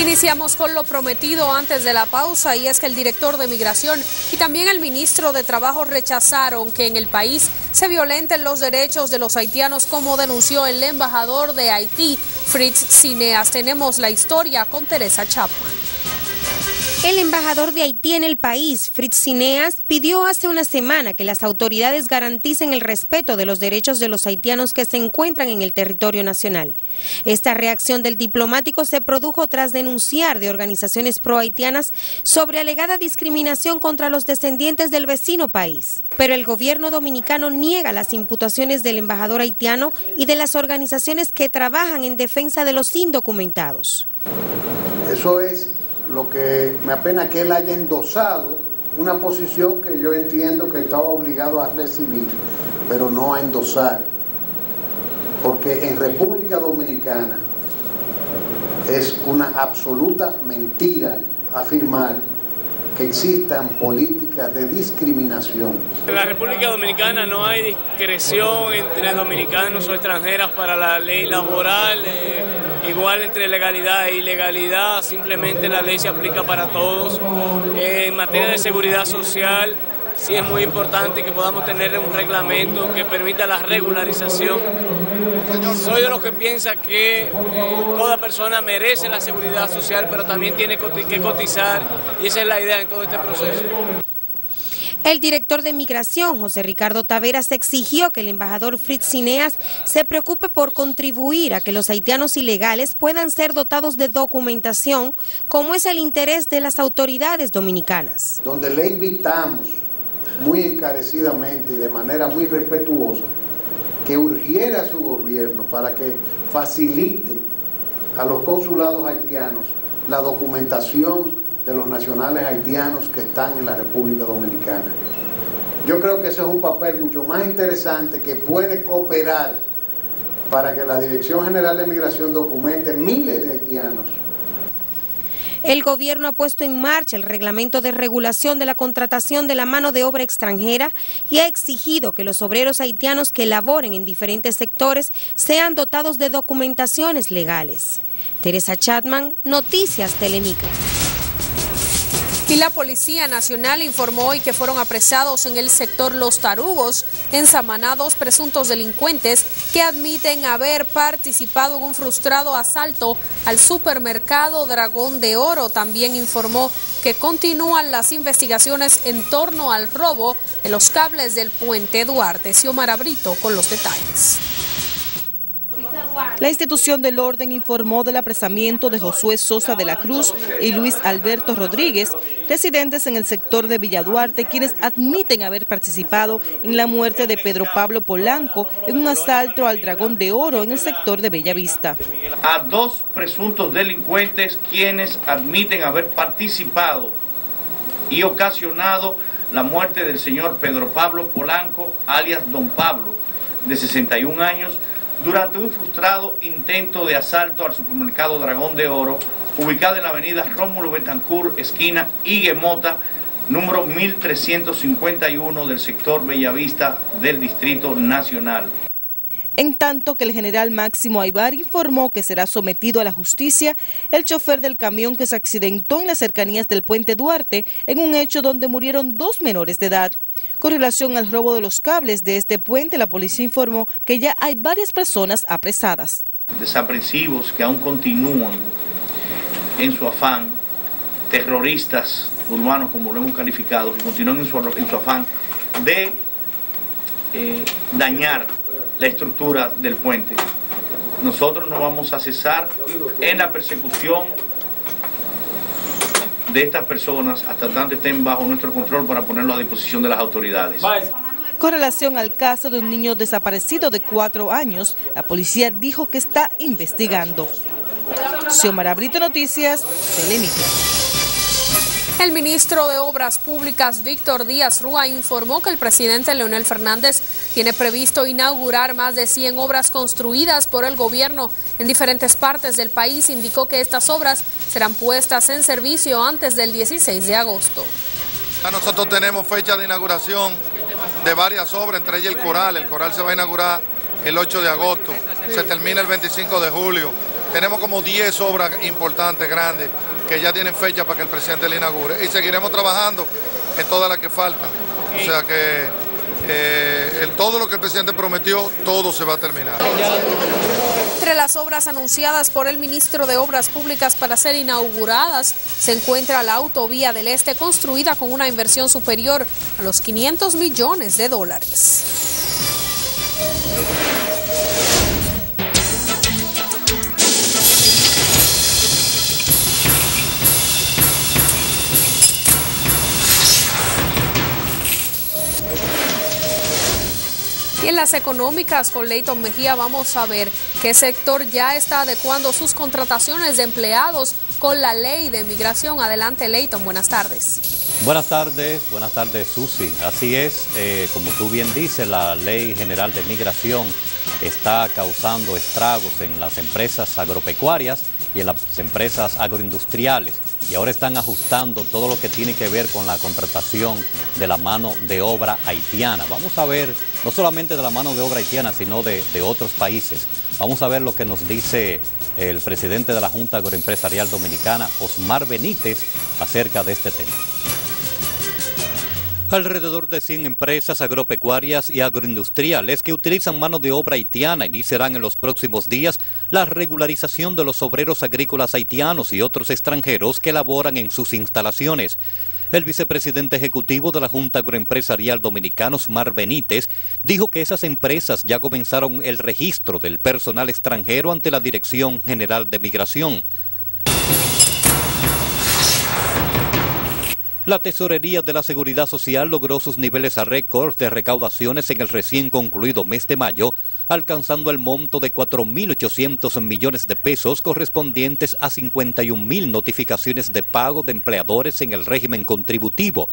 Iniciamos con lo prometido antes de la pausa y es que el director de migración y también el ministro de Trabajo rechazaron que en el país se violenten los derechos de los haitianos como denunció el embajador de Haití, Fritz Cineas. Tenemos la historia con Teresa Chapman. El embajador de Haití en el país, Fritz Cineas, pidió hace una semana que las autoridades garanticen el respeto de los derechos de los haitianos que se encuentran en el territorio nacional. Esta reacción del diplomático se produjo tras denunciar de organizaciones pro-haitianas sobre alegada discriminación contra los descendientes del vecino país. Pero el gobierno dominicano niega las imputaciones del embajador haitiano y de las organizaciones que trabajan en defensa de los indocumentados. Eso es lo que me apena que él haya endosado una posición que yo entiendo que estaba obligado a recibir, pero no a endosar. Porque en República Dominicana es una absoluta mentira afirmar que existan políticas de discriminación. En la República Dominicana no hay discreción entre dominicanos o extranjeras para la ley laboral. Eh, igual entre legalidad e ilegalidad, simplemente la ley se aplica para todos. en materia de seguridad social, sí es muy importante que podamos tener un reglamento que permita la regularización. Soy de los que piensa que eh, toda persona merece la seguridad social, pero también tiene que cotizar y esa es la idea en todo este proceso. El director de Migración, José Ricardo Taveras, exigió que el embajador Fritz Cineas se preocupe por contribuir a que los haitianos ilegales puedan ser dotados de documentación, como es el interés de las autoridades dominicanas. Donde le invitamos muy encarecidamente y de manera muy respetuosa que urgiera a su gobierno para que facilite a los consulados haitianos la documentación de los nacionales haitianos que están en la República Dominicana. Yo creo que ese es un papel mucho más interesante que puede cooperar para que la Dirección General de Migración documente miles de haitianos. El gobierno ha puesto en marcha el reglamento de regulación de la contratación de la mano de obra extranjera y ha exigido que los obreros haitianos que laboren en diferentes sectores sean dotados de documentaciones legales. Teresa Chatman, Noticias Telemica. Y la Policía Nacional informó hoy que fueron apresados en el sector Los Tarugos en Samaná dos presuntos delincuentes que admiten haber participado en un frustrado asalto al supermercado Dragón de Oro. También informó que continúan las investigaciones en torno al robo de los cables del puente Duarte. Xiomara Brito con los detalles. La institución del orden informó del apresamiento de Josué Sosa de la Cruz y Luis Alberto Rodríguez, residentes en el sector de Villaduarte, quienes admiten haber participado en la muerte de Pedro Pablo Polanco en un asalto al Dragón de Oro en el sector de Bellavista. A dos presuntos delincuentes quienes admiten haber participado y ocasionado la muerte del señor Pedro Pablo Polanco, alias Don Pablo, de 61 años, durante un frustrado intento de asalto al supermercado Dragón de Oro, ubicado en la avenida Rómulo Betancourt, esquina Iguemota, número 1351 del sector Bellavista del Distrito Nacional. En tanto que el general Máximo Aybar informó que será sometido a la justicia el chofer del camión que se accidentó en las cercanías del puente Duarte en un hecho donde murieron dos menores de edad. Con relación al robo de los cables de este puente, la policía informó que ya hay varias personas apresadas. Desapresivos que aún continúan en su afán, terroristas urbanos como lo hemos calificado, que continúan en su, afán de eh, dañar la estructura del puente. Nosotros no vamos a cesar en la persecución de estas personas hasta tanto estén bajo nuestro control para ponerlo a disposición de las autoridades. Con relación al caso de un niño desaparecido de cuatro años, la policía dijo que está investigando. Xiomara Brito Noticias, Telemica. El ministro de Obras Públicas, Víctor Díaz Rúa, informó que el presidente Leonel Fernández tiene previsto inaugurar más de 100 obras construidas por el gobierno en diferentes partes del país. Indicó que estas obras serán puestas en servicio antes del 16 de agosto. Nosotros tenemos fecha de inauguración de varias obras, entre ellas el coral. El coral se va a inaugurar el 8 de agosto, se termina el 25 de julio. Tenemos como 10 obras importantes, grandes, que ya tienen fecha para que el presidente le inaugure. Y seguiremos trabajando en todas las que faltan. O sea que eh, todo lo que el presidente prometió, todo se va a terminar. Entre las obras anunciadas por el ministro de Obras Públicas para ser inauguradas se encuentra la autovía del Este construida con una inversión superior a los 500 millones de dólares. Y en las económicas con Leighton Mejía vamos a ver qué sector ya está adecuando sus contrataciones de empleados con la ley de migración. Adelante Leighton, buenas tardes. Buenas tardes, buenas tardes Susi. Así es, eh, como tú bien dices, la ley general de migración está causando estragos en las empresas agropecuarias y en las empresas agroindustriales y ahora están ajustando todo lo que tiene que ver con la contratación de la mano de obra haitiana. Vamos a ver, no solamente de la mano de obra haitiana, sino de, otros países. Vamos a ver lo que nos dice el presidente de la Junta Agroempresarial Dominicana, Osmar Benítez, acerca de este tema. Alrededor de 100 empresas agropecuarias y agroindustriales que utilizan mano de obra haitiana iniciarán en los próximos días la regularización de los obreros agrícolas haitianos y otros extranjeros que laboran en sus instalaciones. El vicepresidente ejecutivo de la Junta Agroempresarial Dominicana, Osmar Benítez, dijo que esas empresas ya comenzaron el registro del personal extranjero ante la Dirección General de Migración. La Tesorería de la Seguridad Social logró sus niveles a récord de recaudaciones en el recién concluido mes de mayo, alcanzando el monto de 4.800 millones de pesos correspondientes a 51.000 notificaciones de pago de empleadores en el régimen contributivo.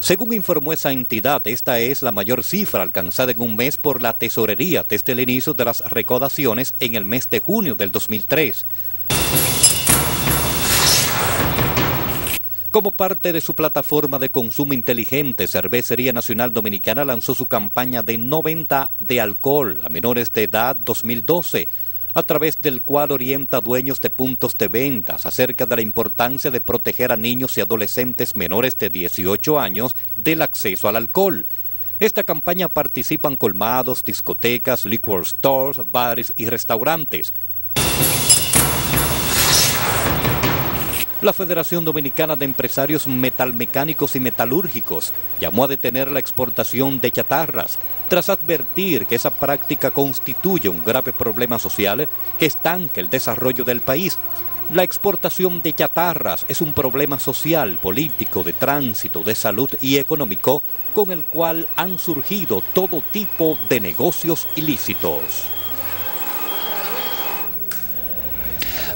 Según informó esa entidad, esta es la mayor cifra alcanzada en un mes por la tesorería desde el inicio de las recaudaciones en el mes de junio del 2003. Como parte de su plataforma de consumo inteligente, Cervecería Nacional Dominicana lanzó su campaña de 90 de alcohol a menores de edad 2012, a través del cual orienta dueños de puntos de ventas acerca de la importancia de proteger a niños y adolescentes menores de 18 años del acceso al alcohol. Esta campaña participan colmados, discotecas, liquor stores, bares y restaurantes. La Federación Dominicana de Empresarios Metalmecánicos y Metalúrgicos llamó a detener la exportación de chatarras tras advertir que esa práctica constituye un grave problema social que estanca el desarrollo del país. La exportación de chatarras es un problema social, político, de tránsito, de salud y económico con el cual han surgido todo tipo de negocios ilícitos.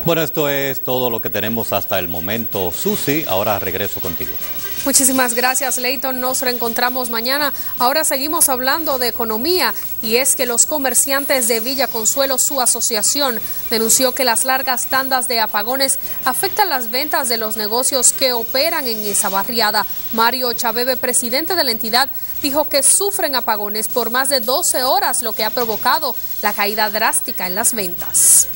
Bueno, esto es todo lo que tenemos hasta el momento. Susi, ahora regreso contigo. Muchísimas gracias, Leighton. Nos reencontramos mañana. Ahora seguimos hablando de economía y es que los comerciantes de Villa Consuelo, su asociación, denunció que las largas tandas de apagones afectan las ventas de los negocios que operan en esa barriada. Mario Chavebe, presidente de la entidad, dijo que sufren apagones por más de 12 horas, lo que ha provocado la caída drástica en las ventas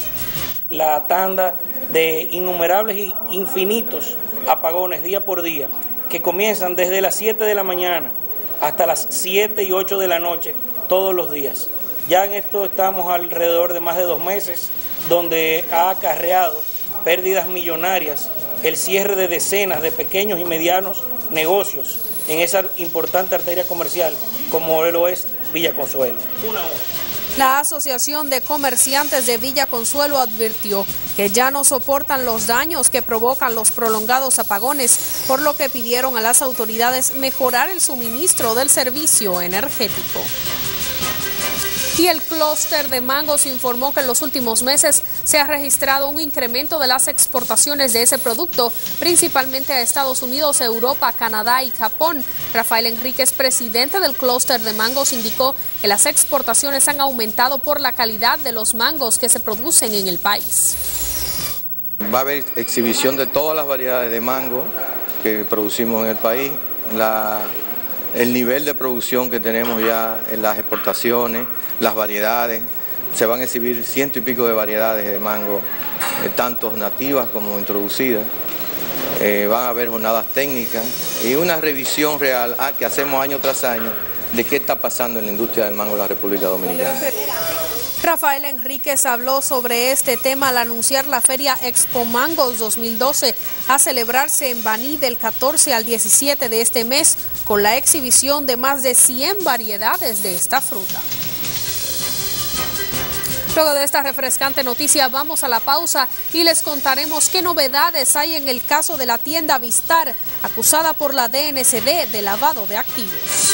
la tanda de innumerables y infinitos apagones día por día, que comienzan desde las 7 de la mañana hasta las 7 y 8 de la noche todos los días. Ya en esto estamos alrededor de más de dos meses, donde ha acarreado pérdidas millonarias el cierre de decenas de pequeños y medianos negocios en esa importante arteria comercial como lo es Villa Consuelo. Una hora. La Asociación de Comerciantes de Villa Consuelo advirtió que ya no soportan los daños que provocan los prolongados apagones, por lo que pidieron a las autoridades mejorar el suministro del servicio energético. Y el clúster de mangos informó que en los últimos meses se ha registrado un incremento de las exportaciones de ese producto, principalmente a Estados Unidos, Europa, Canadá y Japón. Rafael Enríquez, presidente del clúster de mangos, indicó que las exportaciones han aumentado por la calidad de los mangos que se producen en el país. Va a haber exhibición de todas las variedades de mango que producimos en el país, el nivel de producción que tenemos ya en las exportaciones, las variedades, se van a exhibir ciento y pico de variedades de mango tanto nativas como introducidas. Eh, van a haber jornadas técnicas y una revisión real ah, que hacemos año tras año de qué está pasando en la industria del mango en la República Dominicana. Rafael Enríquez habló sobre este tema al anunciar la feria Expo Mangos 2012 a celebrarse en Baní del 14 al 17 de este mes con la exhibición de más de 100 variedades de esta fruta. Luego de esta refrescante noticia vamos a la pausa y les contaremos qué novedades hay en el caso de la tienda Vistar acusada por la DNCD de lavado de activos.